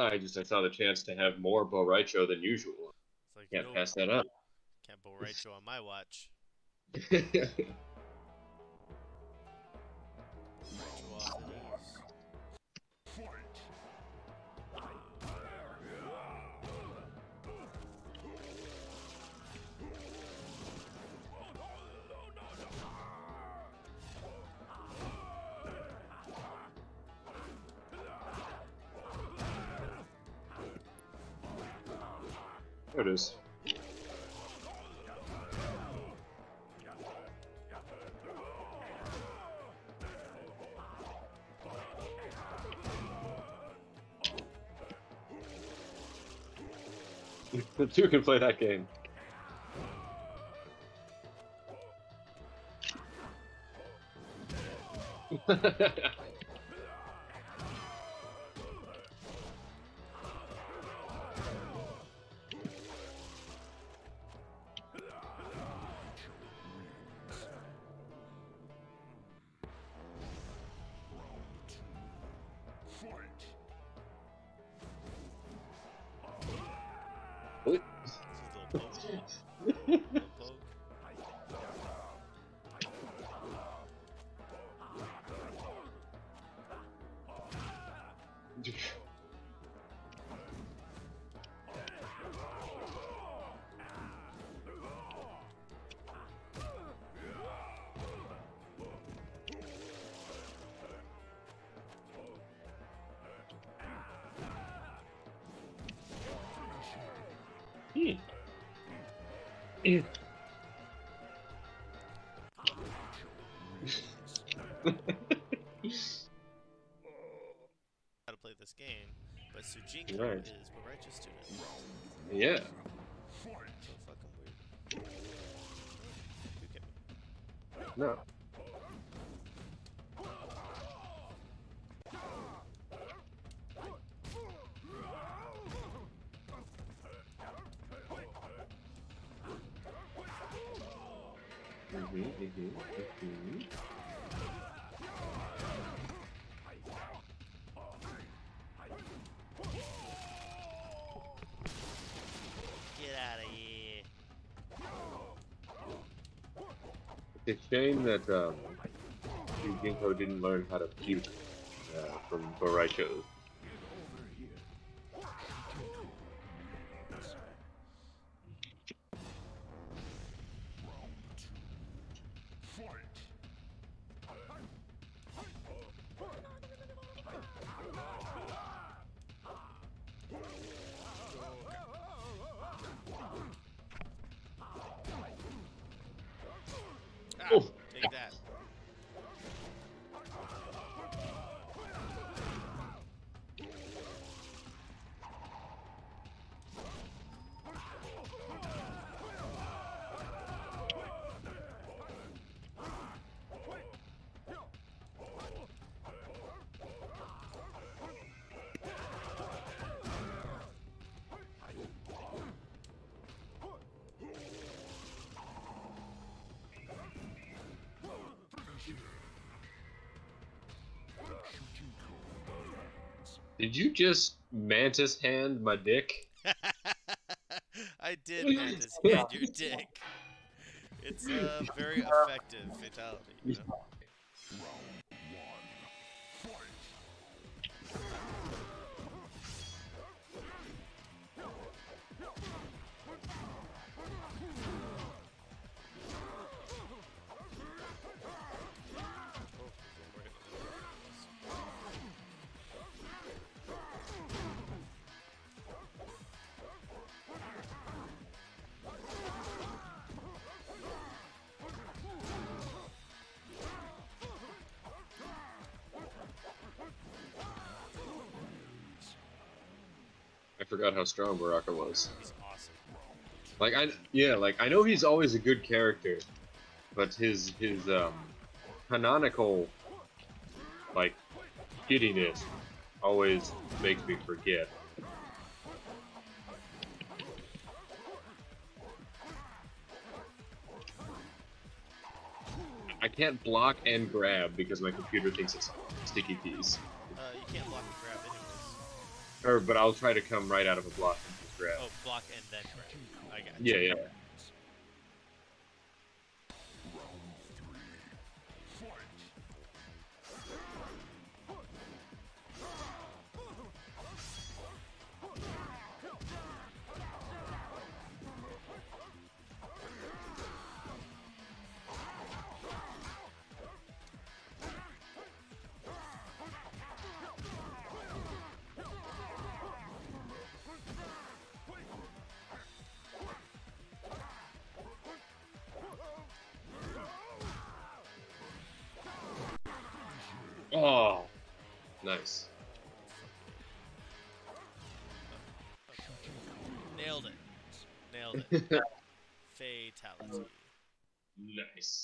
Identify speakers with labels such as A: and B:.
A: I just I saw the chance to have more Bo' Rai Cho than usual.
B: It's like
A: Can't
B: no,
A: pass that up.
B: Can't Bo Raicho on my watch.
A: there it is. The two can play that game. What?
B: How to play this game, but Shujinko
A: Right.
B: is Rai Cho's student.
A: yeah.
B: So fucking weird.
A: No. Mhm, mhm, mhm.
B: Get out of here.
A: It's a shame that um, Jinko didn't learn how to puke uh, from Bo'
B: Rai
A: Cho.
B: Ah, take that.
A: Did you just mantis hand my dick?
B: I did Mantis hand your dick. It's a very effective fatality. You know?
A: Forgot how strong Baraka was.
B: Awesome.
A: Like I, yeah, like I know he's always a good character, but his his um canonical like giddiness always makes me forget. I can't block and grab because my computer thinks it's sticky keys.
B: Uh, you can't block and grab anyways.
A: Or, but I'll try to come right out of a block and just grab.
B: Oh, block and then grab. I got you.
A: Yeah, yeah. Nice.
B: Nailed it. Nailed it. Fatality.
A: nice.